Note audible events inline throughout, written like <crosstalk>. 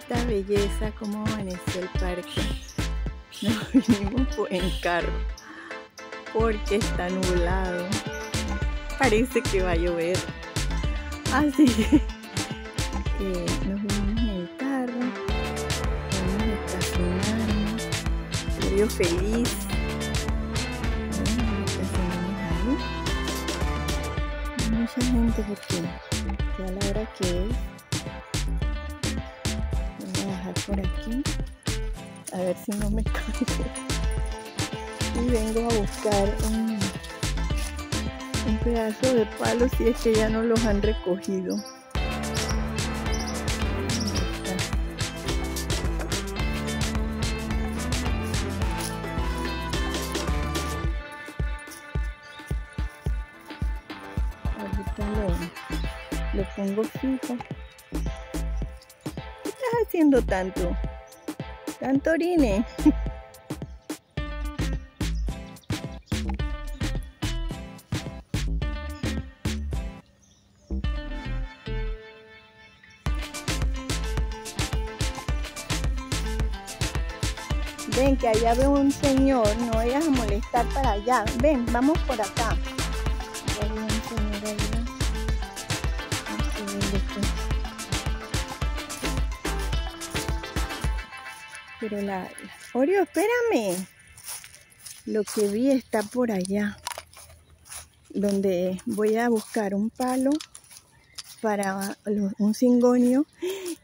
esta belleza, cómo amaneció el parque. Nos <laughs> vinimos en carro porque está nublado. Parece que va a llover. Así que eh, nos vinimos en el carro. Vamos a estacionarnos. Yo feliz. Mucha gente porque ya la hora que es por aquí. A ver si no me <laughs> caigo. Y vengo a buscar un, pedazo de palo si es que ya no los han recogido. Ahorita lo, lo pongo fijo tanto? Tanto orine. Ven, que allá veo un señor, no vayas a molestar para allá. Ven, vamos por acá. Pero la, Oreo, espérame. Lo que vi está por allá. Donde voy a buscar un palo para un cingonio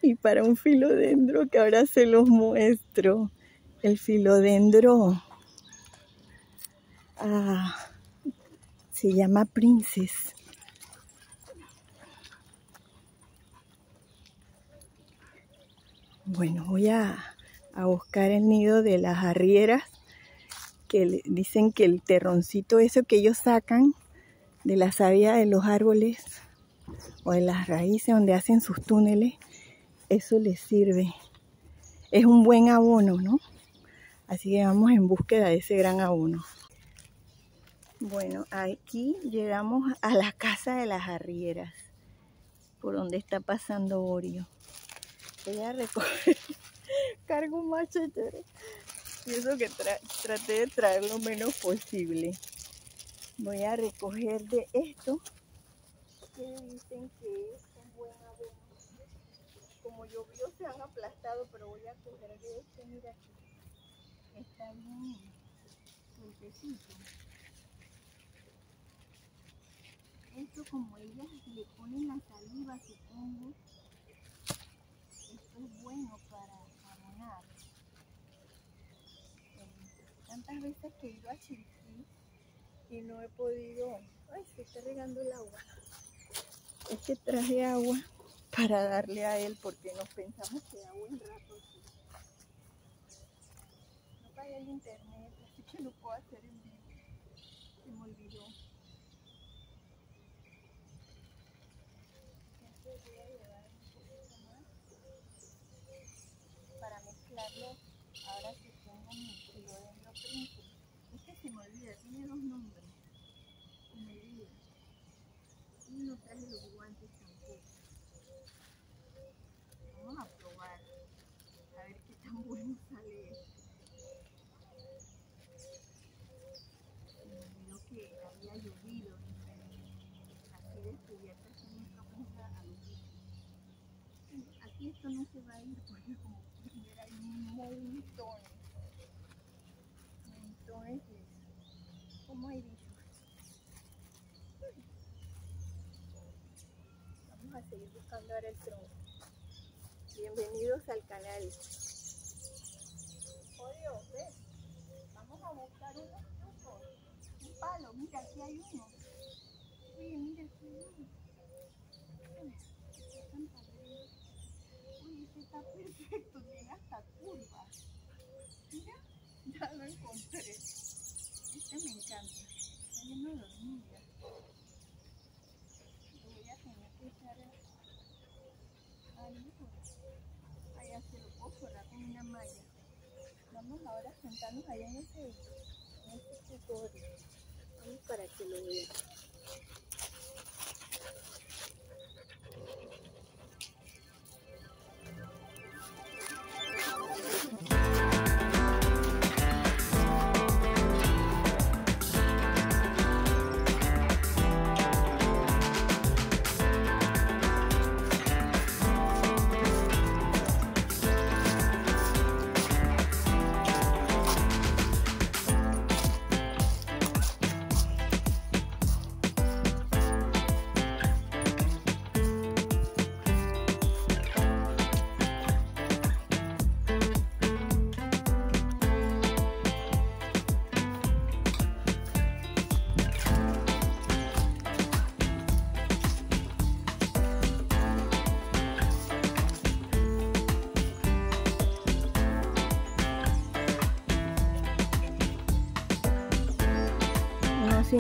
y para un filodendro que ahora se los muestro. El filodendro ah, se llama Princess. Bueno, voy a a buscar el nido de las arrieras, que dicen que el terroncito, eso que ellos sacan de la savia de los árboles o de las raíces donde hacen sus túneles, eso les sirve. Es un buen abono, ¿no? Así que vamos en búsqueda de ese gran abono. Bueno, aquí llegamos a la casa de las arrieras, por donde está pasando Orio. Voy a recoger <laughs> cargo un machete. Y eso que traté de traer lo menos posible. Voy a recoger de esto que dicen que es un buen abono. Como llovió se han aplastado, pero voy a coger de este, mira aquí. Está bien sueltecito. Esto como ellas le ponen la saliva, supongo, esto es bueno para tantas veces que he ido a Chiriquí y no he podido... Ay, se está regando el agua. Es que traje agua para darle a él porque nos pensamos que da buen rato. No pagué el internet, así que no puedo hacer en vivo. Se me olvidó. voy a llevar un poquito más Ahora sí tengo mi filodendro príncipe. Es que se me olvida, tiene dos nombres. Y medida. Y no traje los guantes tampoco. Vamos a probar. A ver qué tan bueno sale esto. Se me olvidó que había llovido. Así descubierta se me escapó a los Aquí esto no se va a ir porque como pueden ver hay montones. Montones de ¿Cómo hay bichos? Vamos a seguir buscando ahora el tronco. Bienvenidos al canal. ¿ves? Vamos a buscar unos trucos. Un palo, mira, aquí hay uno. Mira, aquí hay uno. Está perfecto, tiene hasta curva. Mira, ya lo encontré. Este me encanta. Está lleno de hormigas. Lo voy a tener que echar hijo. Allá se lo puedo forrar con una malla. Vamos ahora a sentarnos allá en ese, en ese tutorial. Vamos para que lo vean.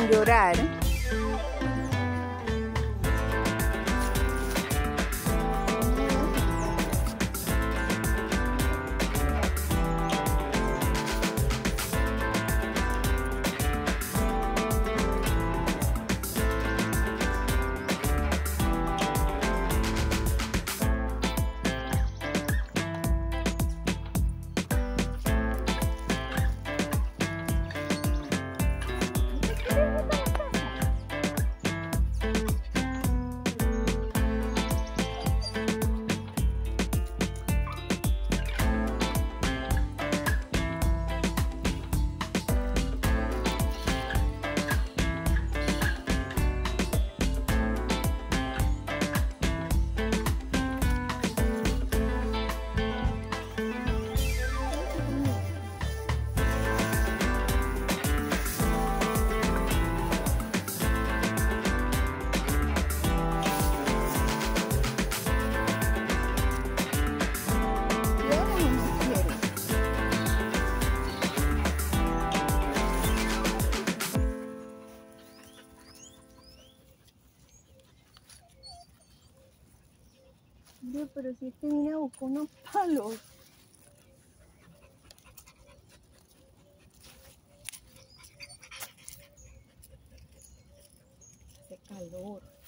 Llorar. Pero viene a buscar unos palos. Hace calor.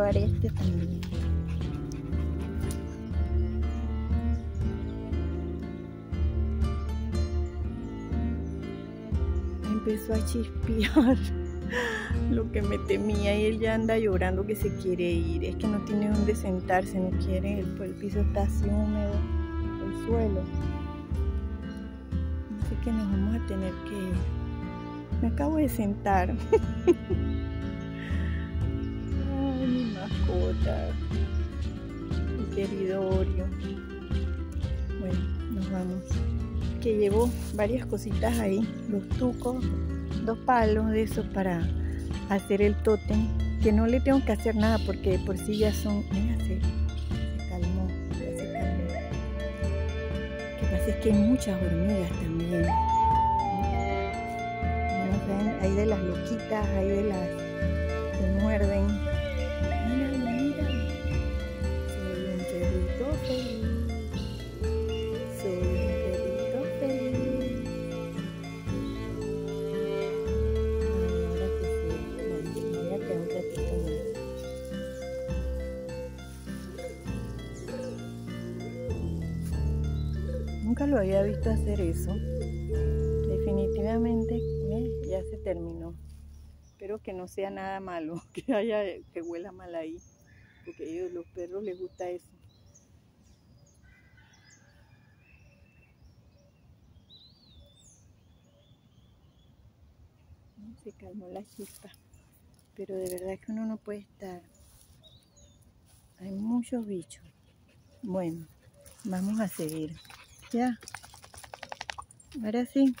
Este también. Empezó a chispear <laughs> lo que me temía y él ya anda llorando que se quiere ir. Es que no tiene donde sentarse, no quiere, el, el piso está así húmedo, el suelo. Así que nos vamos a tener que ir. Me acabo de sentar. <laughs> mi querido Orio. Bueno, nos vamos. Que llevo varias cositas ahí, los tucos, dos palos de esos para hacer el tótem, que no le tengo que hacer nada porque por sí ya son, mira, se, calmó, se calmó. Lo que pasa es que hay muchas hormigas también. Hay de las loquitas, hay de las que muerden. feliz. Soy un perrito que que un ratito más. Nunca lo había visto hacer eso. Definitivamente ya se terminó. Espero que no sea nada malo, <laughs> que haya, que huela mal ahí, porque a ellos los perros les gusta eso. Se calmó la chispa, pero de verdad que uno no puede estar. Hay muchos bichos. Bueno, vamos a seguir. Ya. Ahora sí.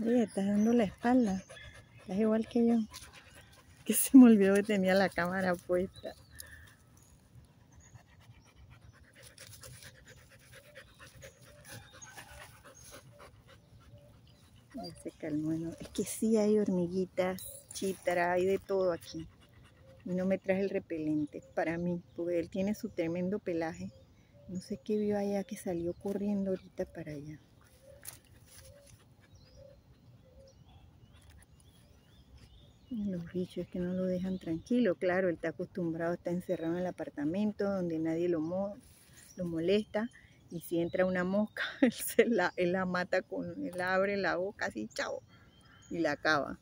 Oye, estás dando la espalda. Es igual que yo. Que se me olvidó que tenía la cámara puesta. Se es que sí hay hormiguitas, chítara, hay de todo aquí. Y no me traje el repelente para mí, porque él tiene su tremendo pelaje. No sé qué vio allá que salió corriendo ahorita para allá. Los bichos que no lo dejan tranquilo, claro, él está acostumbrado a estar encerrado en el apartamento donde nadie lo, lo molesta y si entra una mosca, <laughs> él, se la, él la mata con, él abre la boca así, chao, y la acaba.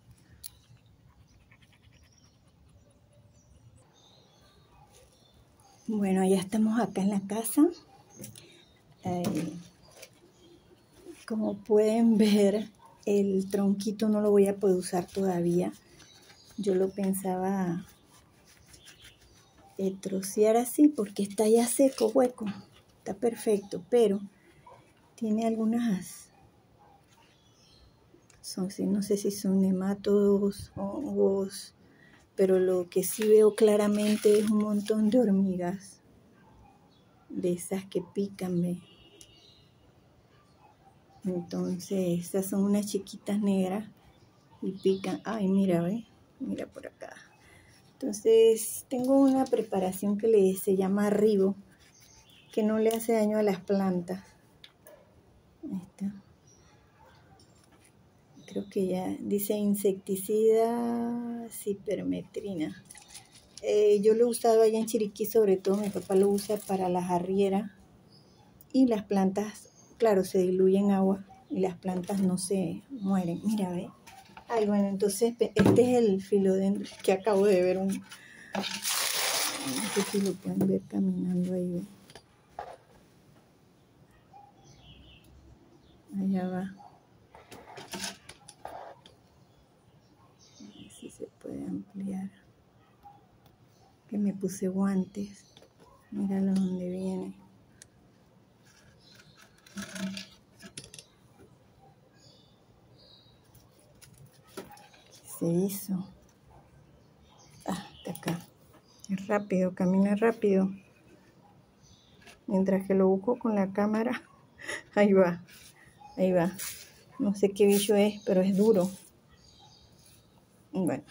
Bueno, ya estamos acá en la casa. como pueden ver, el tronquito no lo voy a poder usar todavía. Yo lo pensaba trocear así porque está ya seco, hueco está perfecto, pero tiene algunas, son, no sé si son nematodos, hongos, pero lo que sí veo claramente es un montón de hormigas, de esas que pican, ¿ve? Entonces, estas son unas chiquitas negras y pican. Ay, mira, ve, mira por acá. Entonces, tengo una preparación que le, se llama arribo que no le hace daño a las plantas. Creo que ya dice insecticida cipermetrina. Eh, yo lo he usado allá en Chiriquí, sobre todo mi papá lo usa para las arrieras y las plantas, claro, se diluyen agua y las plantas no se mueren. Mira, ve. Ay, bueno, entonces este es el filodendro que acabo de ver un... No sé si lo pueden ver caminando ahí. Allá va. A ver si se puede ampliar. Que me puse guantes. Míralo donde viene. ¿Qué se hizo? Ah, está acá. Es rápido, camina rápido. Mientras que lo busco con la cámara, <laughs> ahí va. Ahí va. No sé qué bicho es, pero es duro. Bueno,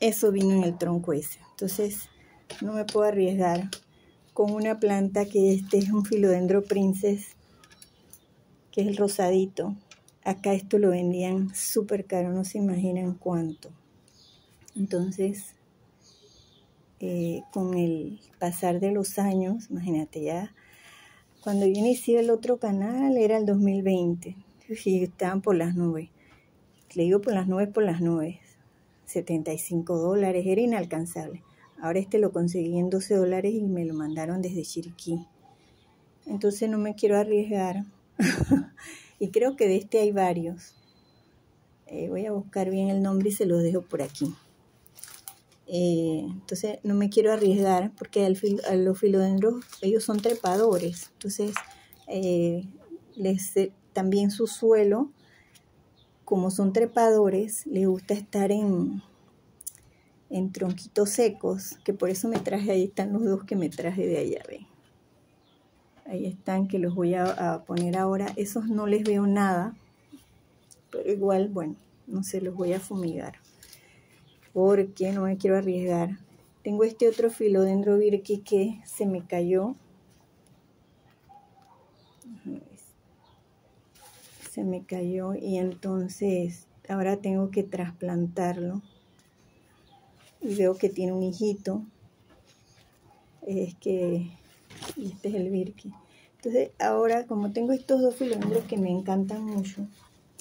eso vino en el tronco ese. Entonces, no me puedo arriesgar con una planta que este es un filodendro princess, que es el rosadito. Acá esto lo vendían súper caro, no se imaginan cuánto. Entonces, eh, con el pasar de los años, imagínate ya cuando yo inicié el otro canal era el 2020 y estaban por las nubes. Le digo por las nubes, por las nubes. 75 dólares, era inalcanzable. Ahora este lo conseguí en 12 dólares y me lo mandaron desde Chiriquí. Entonces no me quiero arriesgar. <laughs> y creo que de este hay varios. Eh, voy a buscar bien el nombre y se los dejo por aquí. Eh, entonces no me quiero arriesgar porque al los filodendros ellos son trepadores. Entonces eh, les, también su suelo, como son trepadores, les gusta estar en, en tronquitos secos, que por eso me traje, ahí están los dos que me traje de allá, ven. Ahí están, que los voy a, a poner ahora. Esos no les veo nada, pero igual, bueno, no se los voy a fumigar porque no me quiero arriesgar. Tengo este otro filodendro virqui que se me cayó. Se me cayó y entonces ahora tengo que trasplantarlo. Y veo que tiene un hijito. es que este es el birki. Entonces ahora como tengo estos dos filodendros que me encantan mucho,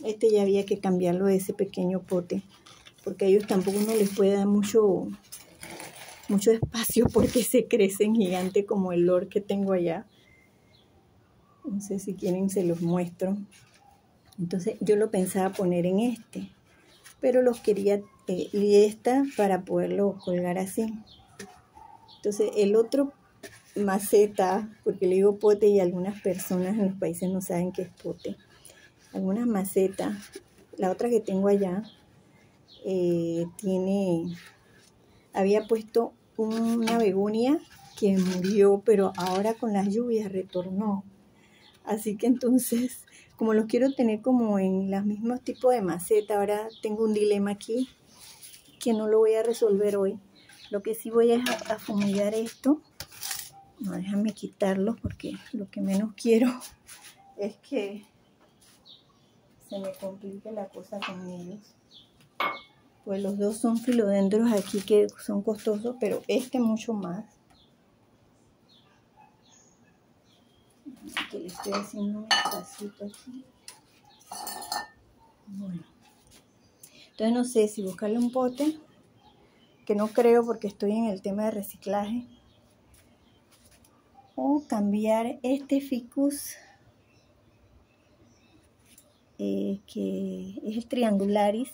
este ya había que cambiarlo de ese pequeño pote, porque a ellos tampoco no les puede dar mucho, mucho espacio <laughs> porque se crecen gigante como el lor que tengo allá. No sé si quieren se los muestro. Entonces yo lo pensaba poner en este, pero los quería eh, y esta para poderlo colgar así. Entonces el otro maceta, porque le digo pote y algunas personas en los países no saben qué es pote. Algunas macetas, la otra que tengo allá, eh, tiene, había puesto una begonia que murió, pero ahora con las lluvias retornó. Así que entonces, como los quiero tener como en los mismos tipos de maceta, ahora tengo un dilema aquí que no lo voy a resolver hoy. Lo que sí voy a, a fumigar esto no, déjame quitarlo porque lo que menos quiero <laughs> es que se me complique la cosa con ellos. Pues los dos son filodendros aquí que son costosos, pero este mucho más. Que le estoy haciendo un espacito aquí. Bueno. Entonces no sé si buscarle un pote, que no creo porque estoy en el tema de reciclaje o cambiar este ficus eh, que es el triangularis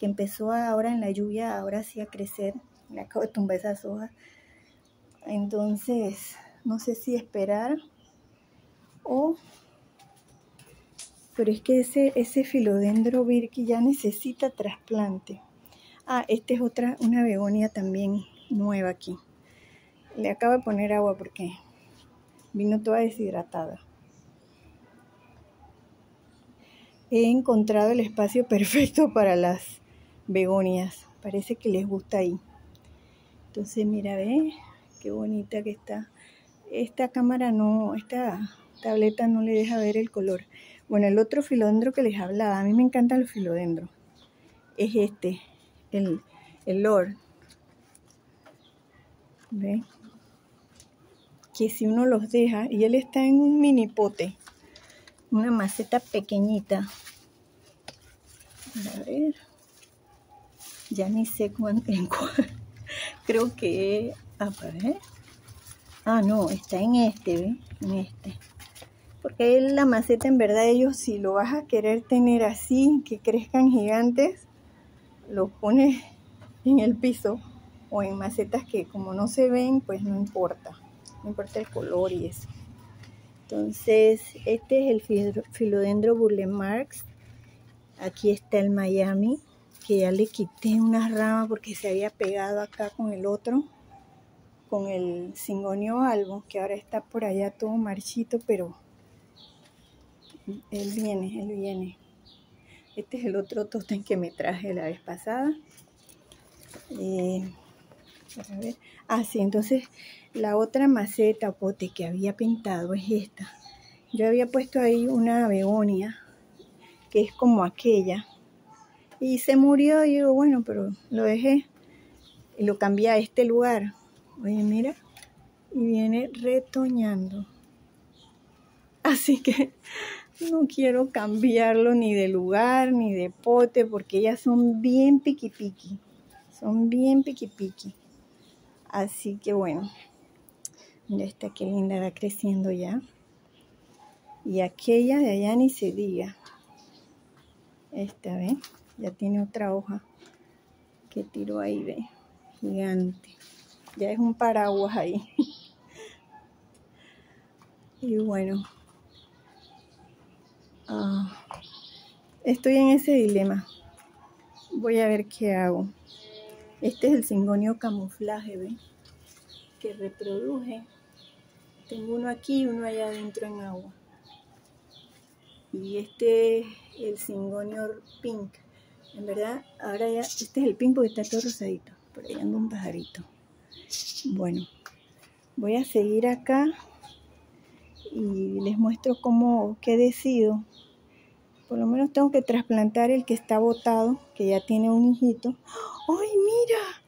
que empezó ahora en la lluvia, ahora sí a crecer, le acabo de tumbar esas hojas. Entonces, no sé si esperar o... Pero es que ese, ese filodendro virki ya necesita trasplante. Ah, esta es otra, una begonia también nueva aquí. Le acabo de poner agua porque Vino toda deshidratada. He encontrado el espacio <laughs> perfecto para las begonias. Parece que les gusta ahí. Entonces, mira, ve qué bonita que está. Esta cámara no, esta tableta no le deja ver el color. Bueno, el otro filodendro que les hablaba, a mí me encantan los filodendros. Es este, el, el Lord. ¿Ven? que si uno los deja, y él está en un mini pote, una maceta pequeñita. A ver, ya ni sé cuánto, en cuál. <laughs> Creo que, a ver, ah, no, está en este, ¿ve? En este. Porque la maceta, en verdad, ellos, si lo vas a querer tener así, que crezcan gigantes, los pones en el piso o en macetas que como no se ven, pues no importa no importa el color y eso. Entonces, este es el Philodendro Burle Marx. Aquí está el Miami, que ya le quité unas ramas porque se había pegado acá con el otro, con el Cingonio algo, que ahora está por allá todo marchito, pero él viene, él viene. Este es el otro totem que me traje la vez pasada. Eh, ver. Ah, sí, entonces la otra maceta pote que había pintado es esta. Yo había puesto ahí una begonia, que es como aquella. Y se murió y digo, bueno, pero lo dejé. Y lo cambié a este lugar. Oye, mira. Y viene retoñando. Así que no quiero cambiarlo ni de lugar ni de pote porque ellas son bien piqui piqui. Son bien piqui piqui. Así que bueno. Mira esta qué linda va creciendo ya. Y aquella de allá ni se diga. Esta, ¿ve? Ya tiene otra hoja que tiró ahí, ¿ve? Gigante. Ya es un paraguas ahí. <laughs> y bueno. Ah, estoy en ese dilema. Voy a ver qué hago. Este es el cingonio camuflaje, ¿ve? Que reproduje tengo uno aquí y uno allá adentro en agua. Y este es el Cingonio Pink. En verdad, ahora ya, este es el pink porque está todo rosadito. Por ahí anda un pajarito. Bueno, voy a seguir acá y les muestro cómo, qué decido. Por lo menos tengo que trasplantar el que está botado, que ya tiene un hijito. ¡Ay, mira!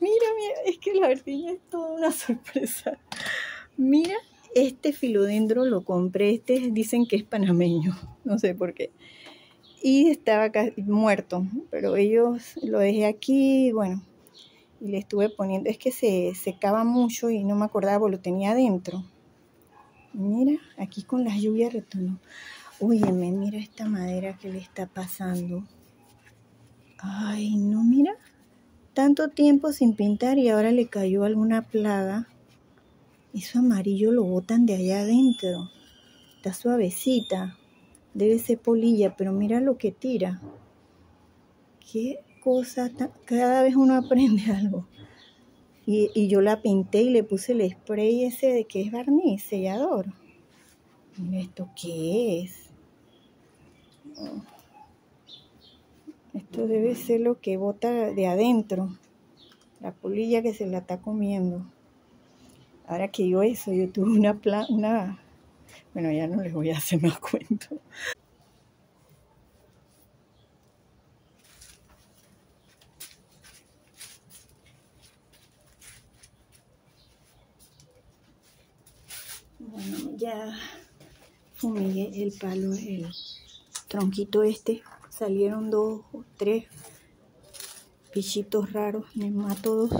Mira, mira, es que la verdad es toda una <laughs> sorpresa. Mira, este filodendro lo compré, este dicen que es panameño, no sé por qué. Y estaba casi muerto, pero ellos lo dejé aquí, bueno, y le estuve poniendo, es que se secaba mucho y no me acordaba, lo tenía adentro. Mira, aquí con las lluvias retornó. Óyeme, mira esta madera que le está pasando. Ay, no, mira. Tanto tiempo sin pintar y ahora le cayó alguna plaga. Eso amarillo lo botan de allá adentro. Está suavecita. Debe ser polilla, pero mira lo que tira. Qué cosa, cada vez uno <laughs> aprende algo. Y, yo la pinté y le puse el spray ese de que es barniz, sellador. Mira esto qué es. Esto debe ser lo que bota de adentro. La polilla que se la está comiendo. Ahora que yo eso, yo tuve una, una... Bueno, ya no les voy a hacer más <laughs> cuento. Bueno, ya fumigué el palo, el tronquito este. Salieron dos o tres bichitos raros, nematodos.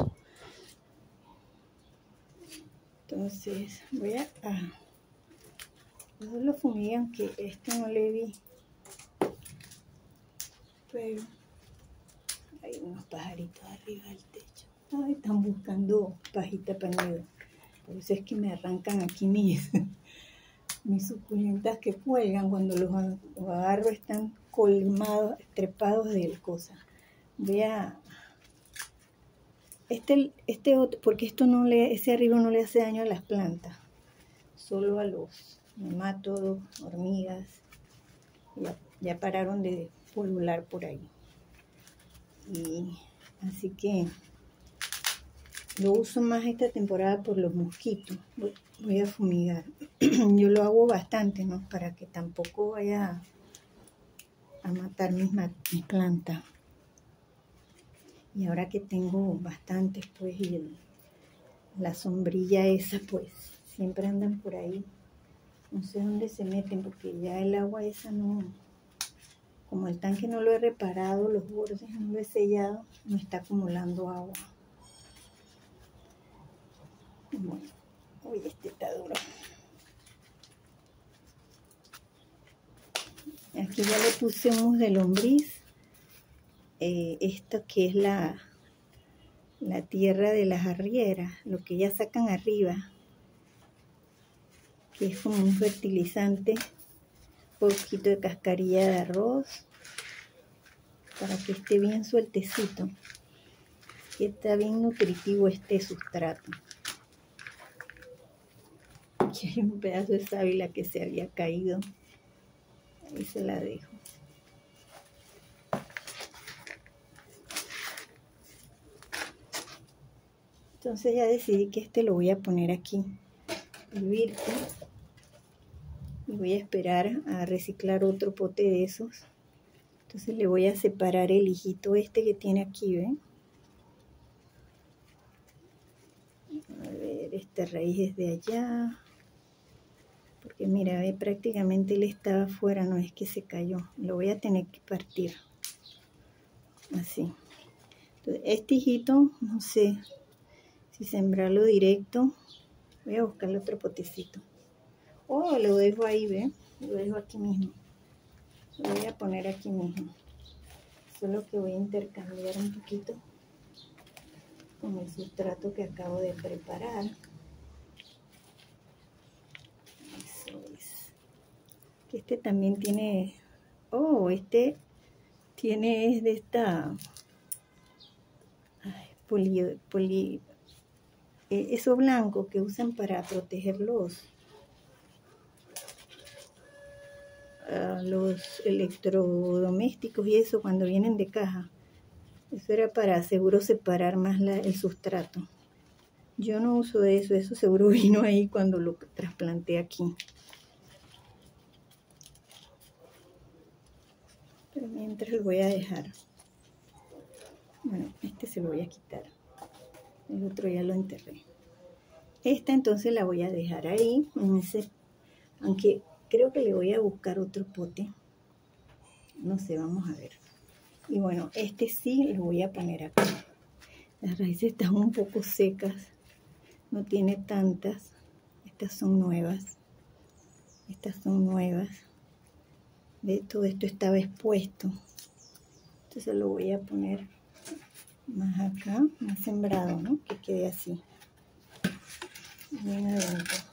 Entonces voy a... Ah, lo fumigué, aunque este no le vi. Pero hay unos pajaritos arriba del techo. Ay, están buscando pajita para por eso es que me arrancan aquí mis, <laughs> mis suculentas que cuelgan cuando los, agarro están colmados, trepados de cosa. Voy a este, este otro, porque esto no le, ese arriba no le hace daño a las plantas, solo a los nematodos, hormigas, ya, ya pararon de pulular por ahí. Y así que lo uso más esta temporada por los mosquitos. Voy, a fumigar. <clears throat> Yo lo hago bastante, ¿no? Para que tampoco vaya a matar mis, plantas. Y ahora que tengo bastantes, pues, la sombrilla esa, pues, siempre andan por ahí. No sé dónde se meten, porque ya el agua esa no... Como el tanque no lo he reparado, los bordes no lo he sellado, no está acumulando agua. Bueno, uy, este está duro. Aquí ya le puse un de lombriz. Eh, esto que es la, la tierra de las arrieras, lo que ya sacan arriba, que es como un fertilizante, un poquito de cascarilla de arroz, para que esté bien sueltecito, que está bien nutritivo este sustrato. <laughs> Aquí hay un pedazo de sábila que se había caído. Ahí se la dejo. Entonces ya decidí que este lo voy a poner aquí. Y voy a esperar a reciclar otro pote de esos. Entonces le voy a separar el hijito este que tiene aquí, ¿ven? A ver, esta raíz es de allá porque mira, prácticamente él estaba afuera, no es que se cayó. Lo voy a tener que partir. Así. Este hijito, no sé si sembrarlo directo. Voy a buscarle otro potecito. O oh, lo dejo ahí, ¿ve? Lo dejo aquí mismo. Lo voy a poner aquí mismo. Solo que voy a intercambiar un poquito con el sustrato que acabo de preparar. que este también tiene, oh, este tiene es de esta, poli, eh, eso blanco que usan para proteger los, los electrodomésticos y eso cuando vienen de caja. Eso era para seguro separar más el sustrato. Yo no uso eso, eso seguro <laughs> vino ahí cuando lo trasplanté aquí. pero mientras lo voy a dejar bueno este se lo voy a quitar El otro ya lo enterré. Esta entonces la voy a dejar ahí, aunque creo que le voy a buscar otro pote. No sé, vamos a ver. Y bueno, este sí lo voy a poner acá. Las raíces están un poco secas, no tiene tantas. Estas son nuevas. Estas son nuevas. De todo esto estaba expuesto. Entonces lo voy a poner más acá, más sembrado, ¿no? Que quede así. Bien adentro.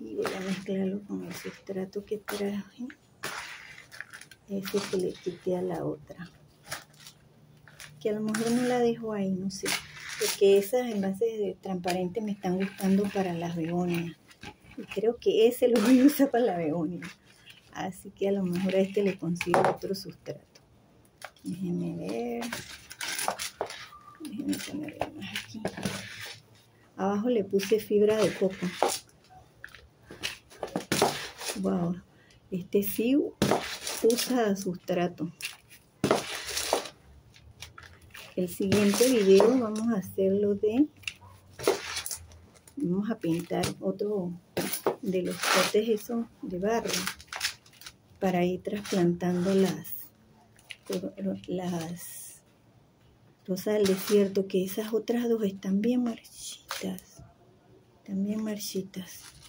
Y voy a mezclarlo con el sustrato que traje. Ese que le quité a la otra. Que a lo mejor no la dejo ahí, no sé. Porque esas envases de transparente me están gustando para las begonias. Y creo que ese lo voy a usar para la begonia. Así que a lo mejor a este le consigo otro sustrato. Déjenme ver. Déjenme ponerle más aquí. Abajo le puse fibra de coco. Wow. Este sí usa sustrato. El siguiente video vamos a hacerlo de... Vamos a pintar otro de los potes esos de barro para ir trasplantando las las rosas del desierto que esas otras dos están bien marchitas también marchitas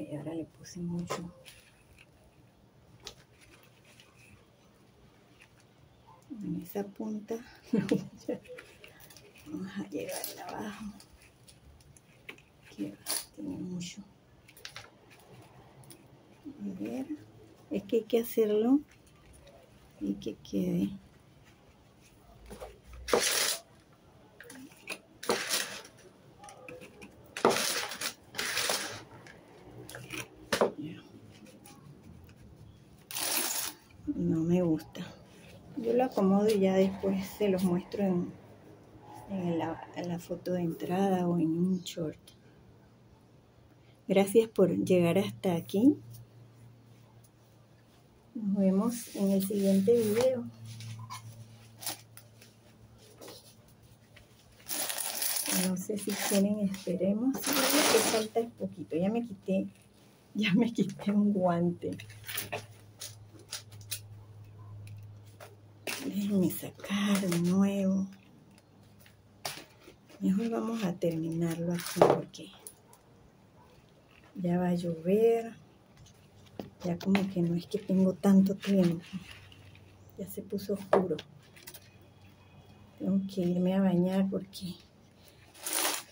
y ahora le puse mucho. En esa punta <laughs> vamos a llegar abajo. Tiene mucho. A ver es que hay que hacerlo y que quede no me gusta yo lo acomodo y ya después se los muestro en, en la foto de entrada o en un short Gracias por llegar hasta aquí. Nos vemos en el siguiente video. No sé si quieren, esperemos. Lo que falta es poquito. Ya me quité, ya me quité un guante. Déjenme sacar de nuevo. Mejor vamos a terminarlo aquí porque ya va a llover, ya como que no es que tengo tanto tiempo, ya se puso oscuro. Tengo que irme a bañar porque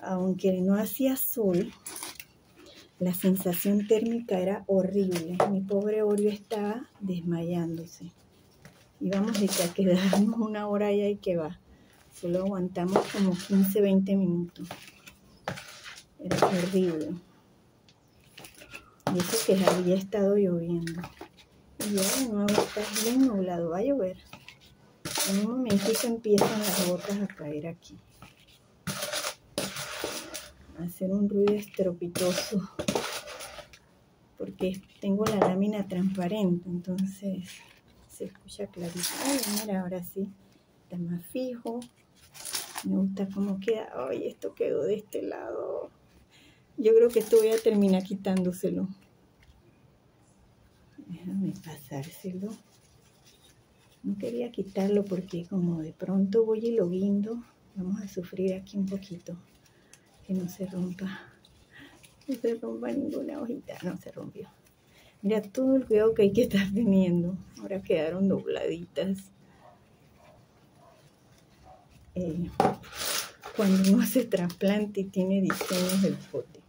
aunque no hacía sol, la sensación térmica era horrible. Mi pobre Oreo estaba desmayándose. Y vamos a quedarnos una hora allá y que va. Solo aguantamos como 15, 20 minutos. Era horrible. Y eso que había estado lloviendo. Y ya de nuevo está bien nublado, va a llover. En un momentito empiezan las gotas a caer aquí. A hacer un ruido estropitoso. Porque tengo la lámina transparente, entonces escucha clarito. Ay, mira, ahora sí, está más fijo. Me gusta cómo queda. Ay, esto quedó de este lado. Yo creo que esto voy a terminar quitándoselo. Déjame pasárselo. No quería quitarlo porque como de pronto voy y lo guindo, vamos a sufrir aquí un poquito. Que no se rompa. No se rompa ninguna hojita. No se rompió. Mira todo el cuidado que hay que estar teniendo. Ahora quedaron dobladitas. Eh, cuando uno se trasplante y tiene diseños del pote.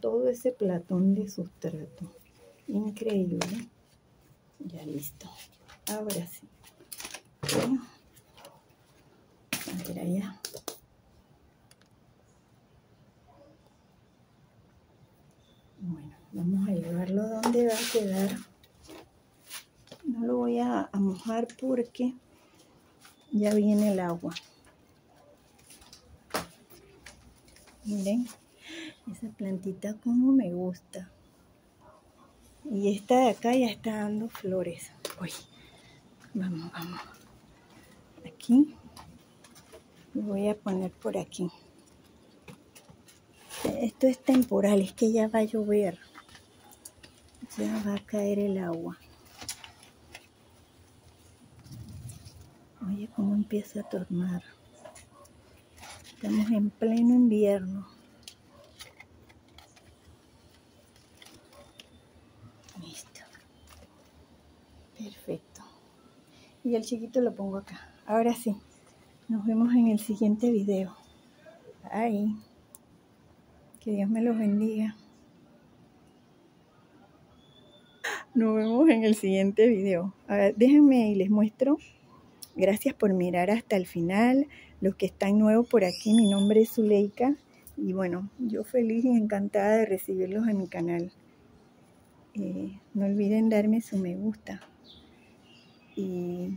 todo ese platón de sustrato. Increíble. Ya listo. Ahora sí. A ver allá. Bueno, vamos a llevarlo donde va a quedar. No lo voy a mojar porque ya viene el agua. Miren, esa plantita como me gusta. Y esta de acá ya está dando flores. Uy, vamos, vamos. Aquí. Voy a poner por aquí. Esto es temporal, es que ya va a llover. Ya va a caer el agua. Oye, cómo empieza a tornar. Estamos en pleno invierno. Listo. Perfecto. Y el chiquito lo pongo acá. Ahora sí. Nos vemos en el siguiente video. Bye. Que Dios me los bendiga. Nos vemos en el siguiente video. Déjenme y les muestro. Gracias por mirar hasta el final. Los que están nuevos por aquí, mi nombre es Zuleika. Y bueno, yo feliz y encantada de recibirlos en mi canal. Eh, no olviden darme su me gusta. Y